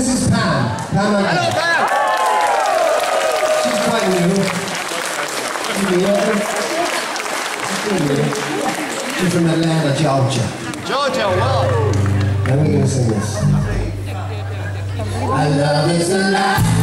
Mrs. is Pam. Pam Hello, Pam. She's quite new. She's new. She's new. She's from Atlanta, Georgia. Georgia, wow. And we're gonna sing this. I love is alive.